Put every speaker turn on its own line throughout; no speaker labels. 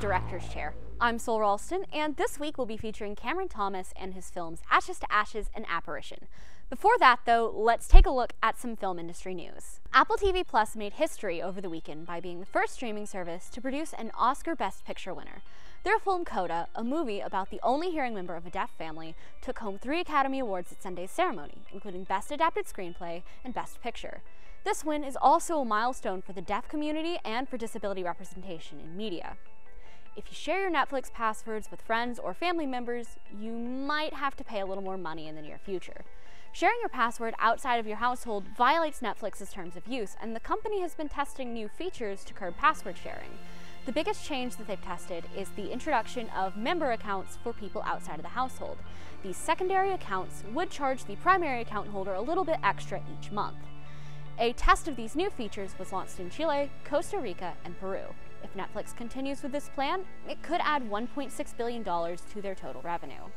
Director's Chair. I'm Sol Ralston, and this week we'll be featuring Cameron Thomas and his films Ashes to Ashes and Apparition. Before that, though, let's take a look at some film industry news. Apple TV Plus made history over the weekend by being the first streaming service to produce an Oscar Best Picture winner. Their film Coda, a movie about the only hearing member of a deaf family, took home three Academy Awards at Sunday's ceremony, including Best Adapted Screenplay and Best Picture. This win is also a milestone for the deaf community and for disability representation in media. If you share your Netflix passwords with friends or family members, you might have to pay a little more money in the near future. Sharing your password outside of your household violates Netflix's terms of use, and the company has been testing new features to curb password sharing. The biggest change that they've tested is the introduction of member accounts for people outside of the household. These secondary accounts would charge the primary account holder a little bit extra each month. A test of these new features was launched in Chile, Costa Rica, and Peru. If Netflix continues with this plan, it could add $1.6 billion to their total revenue.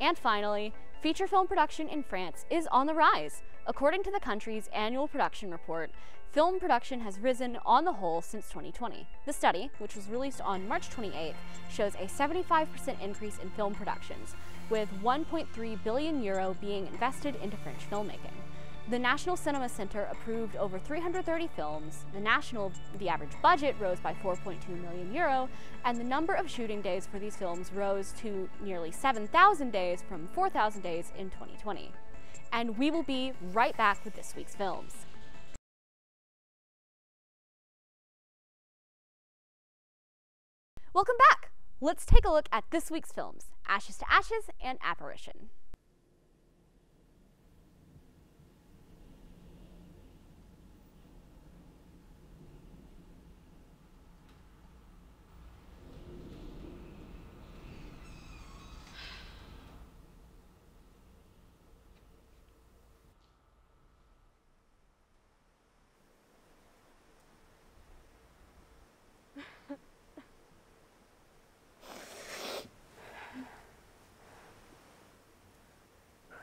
And finally, feature film production in France is on the rise. According to the country's annual production report, film production has risen on the whole since 2020. The study, which was released on March 28th, shows a 75% increase in film productions, with 1.3 billion euro being invested into French filmmaking. The National Cinema Center approved over 330 films. The national, the average budget rose by 4.2 million euro, and the number of shooting days for these films rose to nearly 7,000 days from 4,000 days in 2020. And we will be right back with this week's films. Welcome back! Let's take a look at this week's films, Ashes to Ashes and Apparition.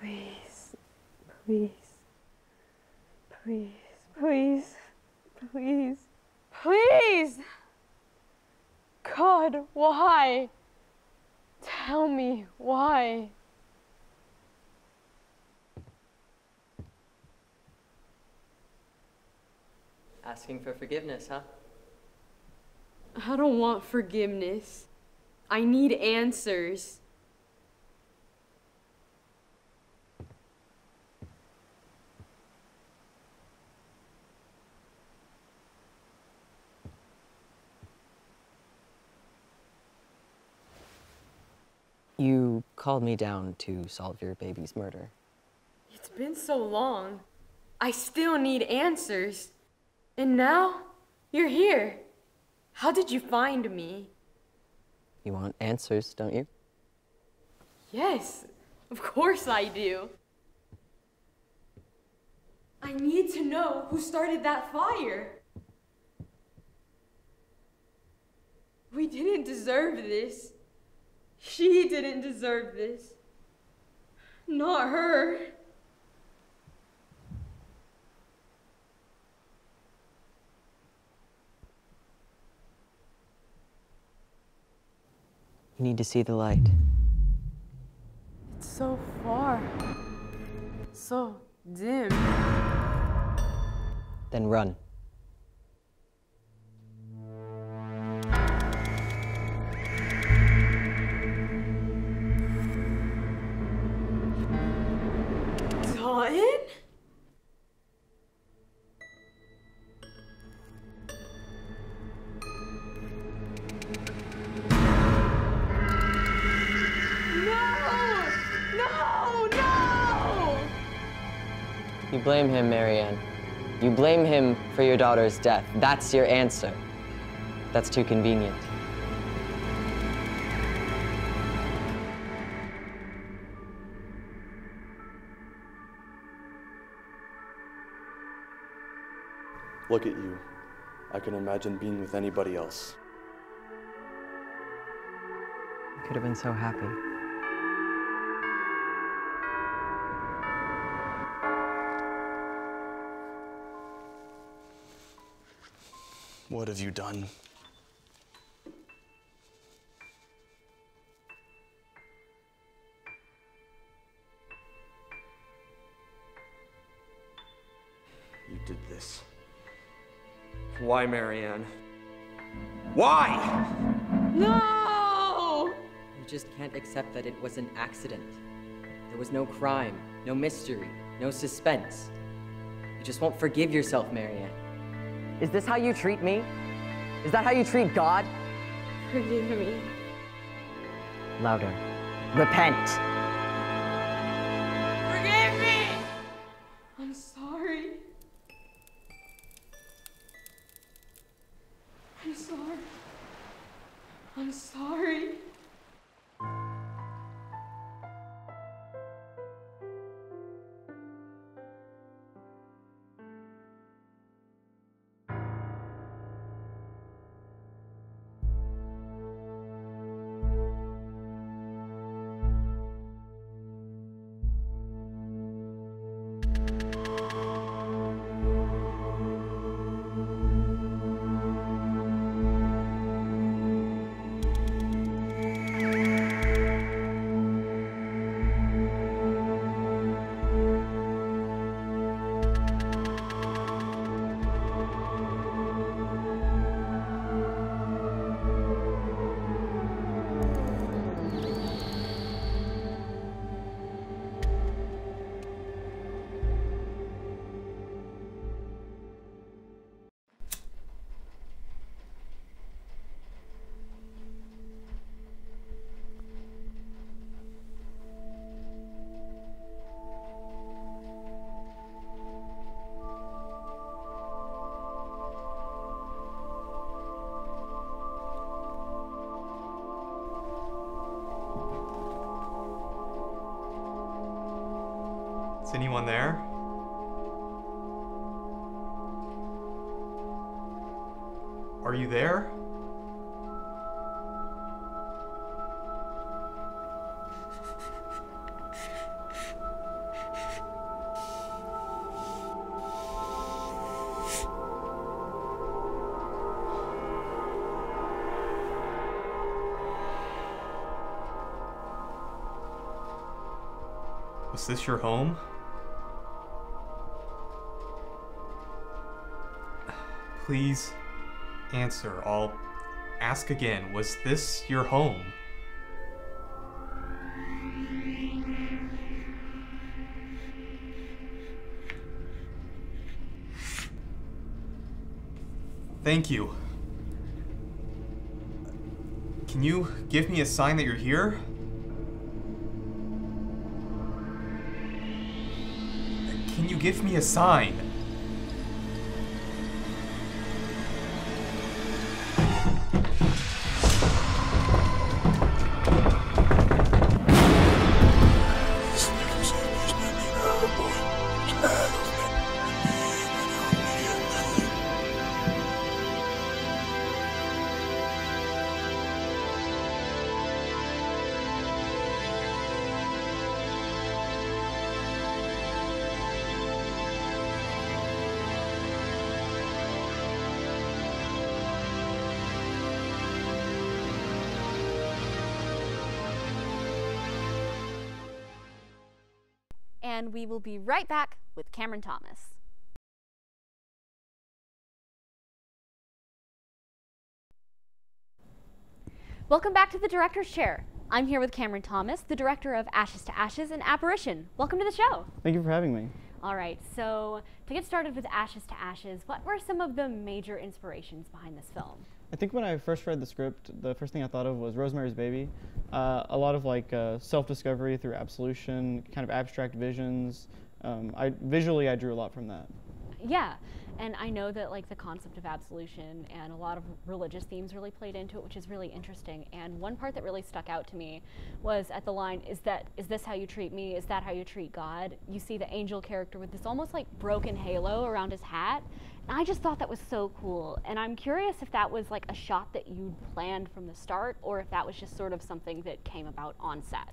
Please, please, please, please, please, please. God, why? Tell me why.
Asking for forgiveness, huh?
I don't want forgiveness. I need answers.
You called me down to solve your baby's murder.
It's been so long. I still need answers. And now you're here. How did you find me?
You want answers, don't you?
Yes, of course I do. I need to know who started that fire. We didn't deserve this. She didn't deserve this. Not her.
You need to see the light.
It's so far. So dim.
Then run. You blame him, Marianne. You blame him for your daughter's death. That's your answer. That's too convenient.
Look at you. I can imagine being with anybody else.
You could have been so happy.
What have you done? You did this.
Why, Marianne? Why?
No!
You just can't accept that it was an accident. There was no crime, no mystery, no suspense. You just won't forgive yourself, Marianne. Is this how you treat me? Is that how you treat God?
Forgive me.
Louder. Repent.
Is anyone there? Are you there? Is this your home? Please answer. I'll ask again. Was this your home? Thank you. Can you give me a sign that you're here? Can you give me a sign?
And we will be right back with Cameron Thomas. Welcome back to the Director's Chair. I'm here with Cameron Thomas, the director of Ashes to Ashes and Apparition. Welcome to the show.
Thank you for having me.
All right, so to get started with Ashes to Ashes, what were some of the major inspirations behind this film?
I think when I first read the script, the first thing I thought of was Rosemary's Baby. Uh, a lot of like uh, self-discovery through absolution, kind of abstract visions. Um, I visually I drew a lot from that.
Yeah, and I know that like the concept of absolution and a lot of religious themes really played into it, which is really interesting. And one part that really stuck out to me was at the line, "Is that is this how you treat me? Is that how you treat God?" You see the angel character with this almost like broken halo around his hat. And I just thought that was so cool. And I'm curious if that was like a shot that you planned from the start, or if that was just sort of something that came about on set.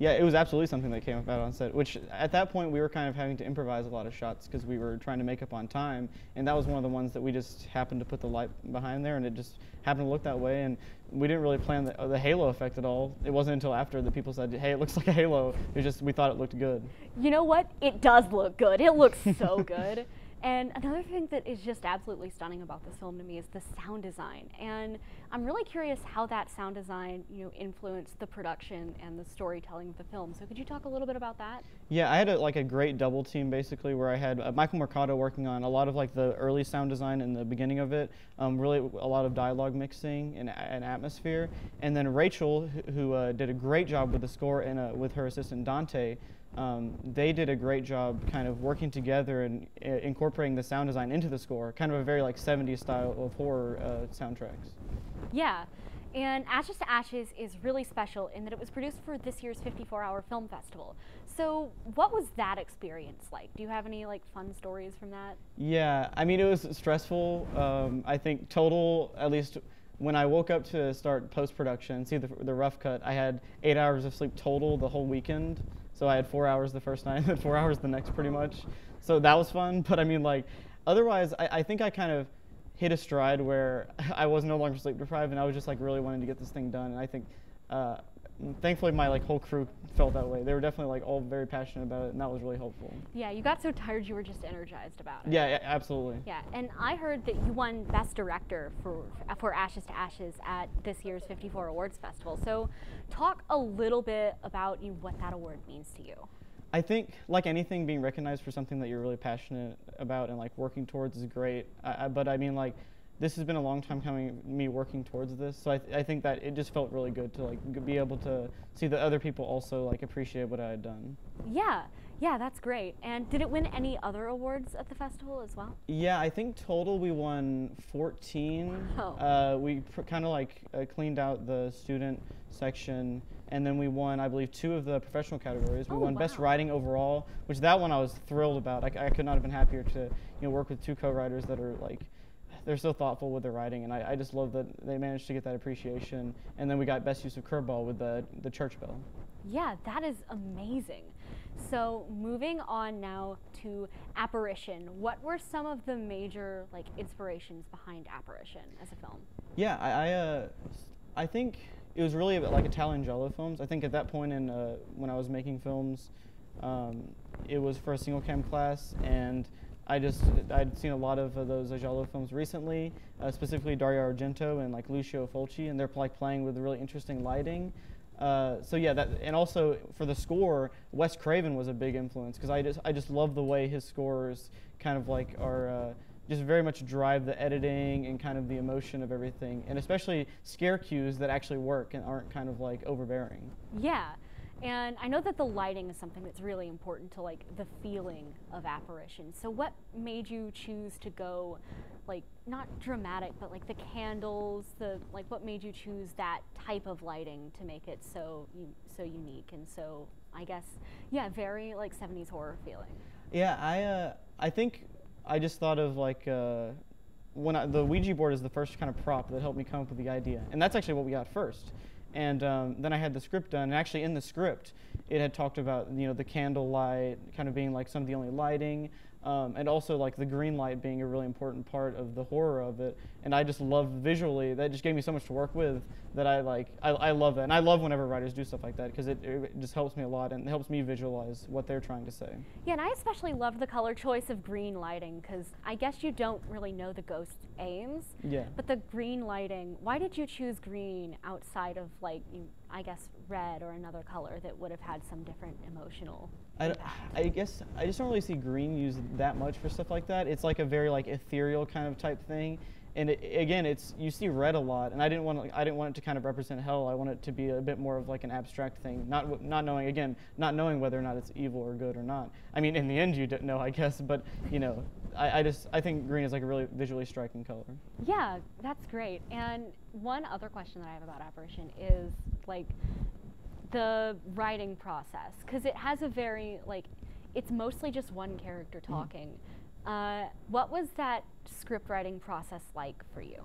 Yeah, it was absolutely something that came about on set. Which at that point we were kind of having to improvise a lot of shots because we were trying to make up on time, and that was one of the ones that we just happened to put the light behind there, and it just happened to look that way. And we didn't really plan the, the halo effect at all. It wasn't until after that people said, "Hey, it looks like a halo." It was just we thought it looked good.
You know what? It does look good. It looks so good. And another thing that is just absolutely stunning about this film to me is the sound design. And I'm really curious how that sound design, you know, influenced the production and the storytelling of the film. So could you talk a little bit about that?
Yeah, I had a, like a great double team basically where I had uh, Michael Mercado working on a lot of like the early sound design in the beginning of it, um, really a lot of dialogue mixing and, and atmosphere, and then Rachel who, uh, did a great job with the score and uh, with her assistant Dante um, they did a great job kind of working together and uh, incorporating the sound design into the score, kind of a very like 70s style of horror uh, soundtracks.
Yeah. And Ashes to Ashes is really special in that it was produced for this year's 54 hour film festival. So, what was that experience like? Do you have any like fun stories from that?
Yeah, I mean, it was stressful. Um, I think total, at least when I woke up to start post production, see the, the rough cut, I had eight hours of sleep total the whole weekend. So I had four hours the first night and four hours the next pretty much. So that was fun. But I mean, like, otherwise, I, I think I kind of hit a stride where I was no longer sleep deprived and I was just like really wanting to get this thing done. And I think uh, thankfully my like whole crew felt that way. They were definitely like all very passionate about it, and that was really helpful.
Yeah, you got so tired you were just energized about it.
Yeah, yeah absolutely.
Yeah, and I heard that you won Best Director for for Ashes to Ashes at this year's 54 Awards Festival. So, talk a little bit about you what that award means to you.
I think, like anything, being recognized for something that you're really passionate about and like working towards is great. I, I, but I mean, like this has been a long time coming, me working towards this. So I, th- I think that it just felt really good to like be able to see that other people also like appreciate what I had done.
Yeah, yeah, that's great. And did it win any other awards at the festival as well?
Yeah, I think total we won 14.
Oh.
Uh, we pr- kind of like uh, cleaned out the student section, and then we won, I believe, two of the professional categories. We
oh,
won
wow.
best writing overall, which that one I was thrilled about. I, c- I could not have been happier to you know work with two co-writers that are like they're so thoughtful with their writing, and I, I, just love that they managed to get that appreciation. And then we got best use of curveball with the the church bell.
Yeah, that is amazing. So moving on now to Apparition, what were some of the major like inspirations behind Apparition as a film?
Yeah, I I, uh, I think it was really like Italian giallo films. I think at that point in uh, when I was making films, um, it was for a single cam class and I just I'd seen a lot of uh, those giallo films recently, uh, specifically Dario Argento and like Lucio Fulci, and they're like playing with really interesting lighting. Uh, so yeah, that and also for the score, Wes Craven was a big influence because I just I just love the way his scores kind of like are uh, just very much drive the editing and kind of the emotion of everything, and especially scare cues that actually work and aren't kind of like overbearing.
Yeah. And I know that the lighting is something that's really important to like the feeling of apparition. So what made you choose to go like not dramatic but like the candles, the like what made you choose that type of lighting to make it so so unique and so I guess yeah, very like 70s horror feeling.
Yeah, I uh, I think I just thought of like uh, when I, the Ouija board is the first kind of prop that helped me come up with the idea. And that's actually what we got first. And um, then I had the script done, and actually in the script, it had talked about you know the candle light kind of being like some of the only lighting, um, and also like the green light being a really important part of the horror of it. And I just love visually. That just gave me so much to work with that I like. I, I love that, and I love whenever writers do stuff like that because it, it just helps me a lot and it helps me visualize what they're trying to say.
Yeah, and I especially love the color choice of green lighting because I guess you don't really know the ghost's aims.
Yeah.
But the green lighting. Why did you choose green outside of like? I guess red or another color that would have had some different emotional
I, I, guess I just don't really see green used that much for stuff like that. It's like a very like ethereal kind of type thing, and it, again, it's you see red a lot, and I didn't want I didn't want it to kind of represent hell. I want it to be a bit more of like an abstract thing, not not knowing again, not knowing whether or not it's evil or good or not. I mean, in the end, you don't know, I guess, but you know, I, I just I think green is like a really visually striking color.
Yeah, that's great. And one other question that I have about apparition is like the writing process because it has a very like it's mostly just one character mm-hmm. talking. Mm. Uh, what was that script writing process like for you?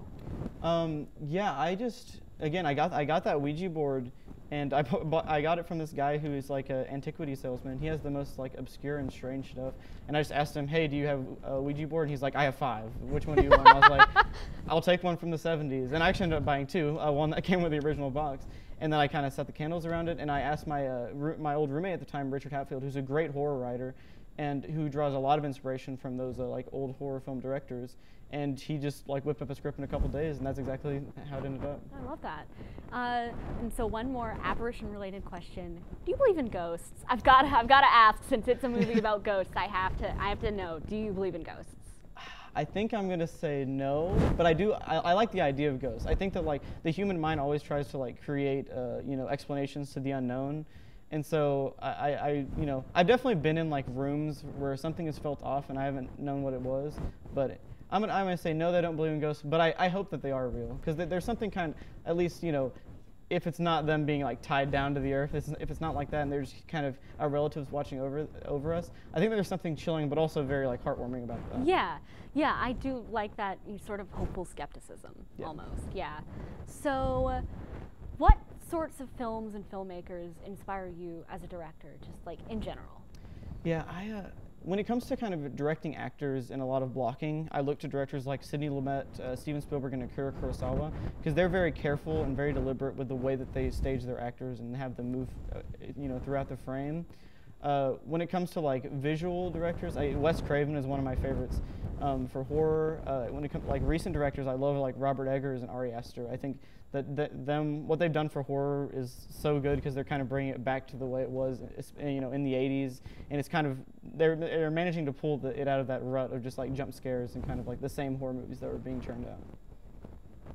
Um, yeah, I just again I got I got that Ouija board and I, I got it from this guy who is like an antiquity salesman. He has the most like obscure and strange stuff. And I just asked him, "Hey, do you have a Ouija board?" And he's like, "I have five. Which one do you want?" I was like, "I'll take one from the 70s." And I actually ended up buying two. Uh, one that came with the original box. And then I kind of set the candles around it. And I asked my uh, my old roommate at the time, Richard Hatfield, who's a great horror writer. and who draws a lot of inspiration from those uh, like old horror film directors. And he just like whipped up a script in a couple days, and that's exactly how it ended up.
I love that. Uh, and so one more apparition-related question: Do you believe in ghosts? I've got to, I've got to ask since it's a movie about ghosts. I have to I have to know. Do you believe in ghosts?
I think I'm gonna say no, but I do. I, I, like the idea of ghosts. I think that like the human mind always tries to like create, uh, you know, explanations to the unknown, and so I, I, you know, I've definitely been in like rooms where something has felt off and I haven't known what it was, but I'm gonna, I'm gonna say no, they don't believe in ghosts, but I, I hope that they are real because there's something kind of, at least you know, if it's not them being like tied down to the earth, if it's, if it's not like that, and there's kind of our relatives watching over over us, I think there's something chilling, but also very like heartwarming about that.
Yeah, yeah, I do like that sort of hopeful skepticism yeah. almost. Yeah. So, what sorts of films and filmmakers inspire you as a director, just like in general?
Yeah, I. Uh, when it comes to kind of directing actors and a lot of blocking, I look to directors like Sidney Lumet, uh, Steven Spielberg, and Akira Kurosawa because they're very careful and very deliberate with the way that they stage their actors and have them move, uh, you know, throughout the frame. Uh, when it comes to like visual directors, I, Wes Craven is one of my favorites um, for horror. Uh, when it comes like recent directors, I love like Robert Eggers and Ari Aster. I think that, that them what they've done for horror is so good because they're kind of bringing it back to the way it was, you know, in the 80s, and it's kind of they're they're managing to pull the, it out of that rut of just like jump scares and kind of like the same horror movies that were being churned out.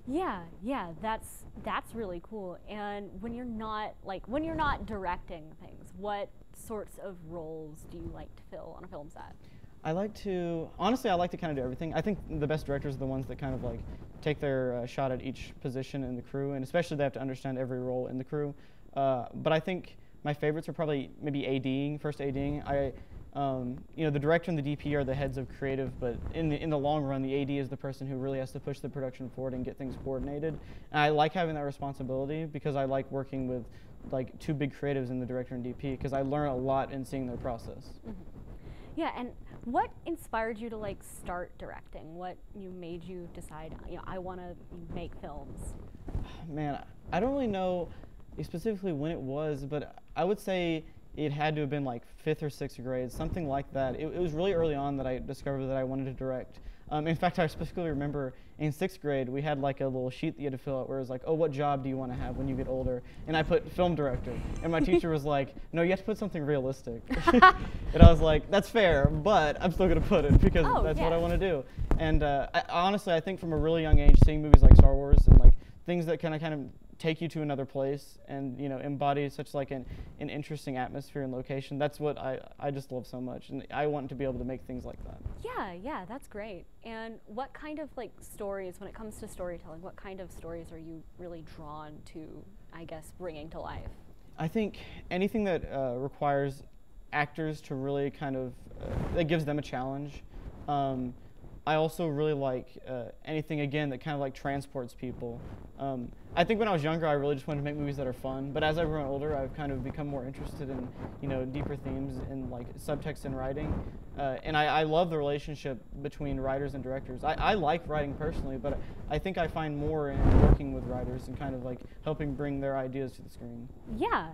Yeah, yeah, that's that's really cool. And when you're not like when you're not directing things, what sorts of roles do you like to fill on a film set?
I like to honestly, I like to kind of do everything. I think the best directors are the ones that kind of like take their uh, shot at each position in the crew, and especially they have to understand every role in the crew. Uh, but I think my favorites are probably maybe ADing, first ADing. I, um, you know, the director and the DP are the heads of creative, but in the in the long run, the AD is the person who really has to push the production forward and get things coordinated. And I like having that responsibility because I like working with like two big creatives in the director and DP because I learn a lot in seeing their process.
Mm-hmm. Yeah, and what inspired you to like start directing? What you made you decide, you know, I want to make films?
Man, I don't really know specifically when it was, but I would say it had to have been like fifth or sixth grade, something like that. It, it was really early on that I discovered that I wanted to direct. Um, in fact, I specifically remember in sixth grade, we had like a little sheet that you had to fill out where it was like, oh, what job do you want to have when you get older? And I put film director. And my teacher was like, no, you have to put something realistic. and I was like, that's fair, but I'm still going to put it because oh, that's yeah. what I want to do. And uh, I, honestly, I think from a really young age, seeing movies like Star Wars and like things that kind of kind of take you to another place and you know embody such like an, an interesting atmosphere and location that's what I, I just love so much and i want to be able to make things like that.
Yeah yeah that's great. And what kind of like stories when it comes to storytelling what kind of stories are you really drawn to i guess bringing to life?
I think anything that uh, requires actors to really kind of uh, that gives them a challenge um, I also really like uh, anything again that kind of like transports people. Um, I think when I was younger, I really just wanted to make movies that are fun. But as I've grown older, I've kind of become more interested in you know deeper themes and like subtext and writing. Uh, and I, I, love the relationship between writers and directors. I, I like writing personally, but I think I find more in working with writers and kind of like helping bring their ideas to the screen.
Yeah.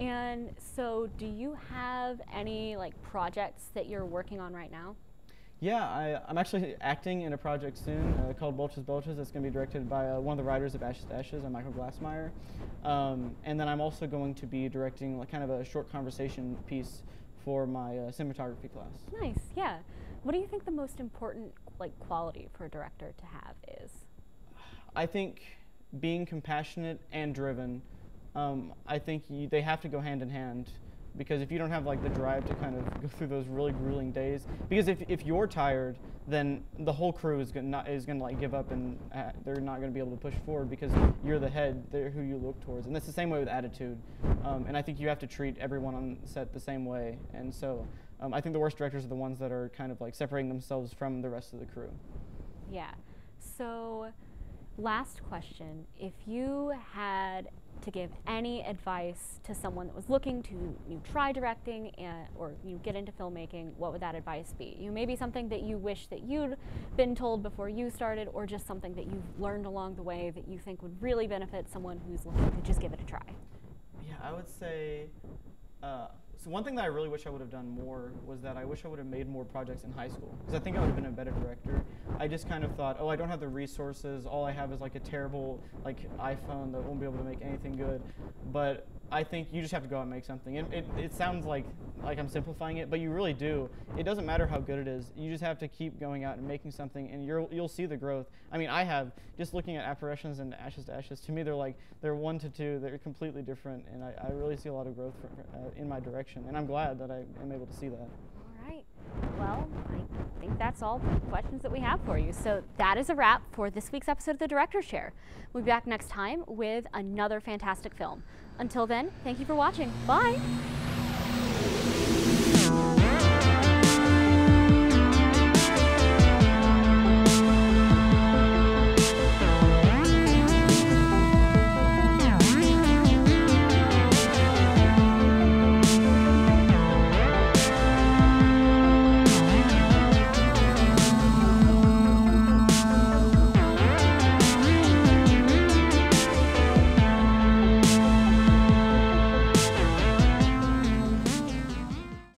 And so, do you have any like projects that you're working on right now?
Yeah, I, am actually acting in a project soon uh, called Bolches Bolches. It's going to be directed by uh, one of the writers of Ashes to Ashes, uh, Michael Glassmeyer. Um, and then I'm also going to be directing like, kind of a short conversation piece for my uh, cinematography class.
Nice, yeah. What do you think the most important like quality for a director to have is?
I think being compassionate and driven. Um, I think you, they have to go hand in hand because if you don't have like the drive to kind of go through those really grueling days because if, if you're tired then the whole crew is going to is to like give up and uh, they're not going to be able to push forward because you're the head they're who you look towards. And that's the same way with attitude. Um, and i think you have to treat everyone on set the same way. And so um, i think the worst directors are the ones that are kind of like separating themselves from the rest of the crew.
Yeah. So last question. If you had to give any advice to someone that was looking to you know, try directing and, or you know, get into filmmaking, what would that advice be? You know, maybe something that you wish that you'd been told before you started, or just something that you've learned along the way that you think would really benefit someone who's looking to just give it a try.
Yeah, I would say. Uh, So one thing that I really wish I would have done more was that I wish I would have made more projects in high school because I think I would have been a better director. I just kind of thought, oh, I don't have the resources. All I have is like a terrible like iPhone that won't be able to make anything good. But I think you just have to go out and make something. It, it, it sounds like like I'm simplifying it, but you really do. It doesn't matter how good it is. You just have to keep going out and making something, and you'll you'll see the growth. I mean, I have just looking at apparitions and ashes to ashes. To me, they're like they're one to two. They're completely different, and I, I really see a lot of growth from, uh, in my direction, and I'm glad that I am able to see that.
Right. Well, I think that's all the questions that we have for you. So that is a wrap for this week's episode of the Director's Chair. We'll be back next time with another fantastic film. Until then, thank you for watching. Bye.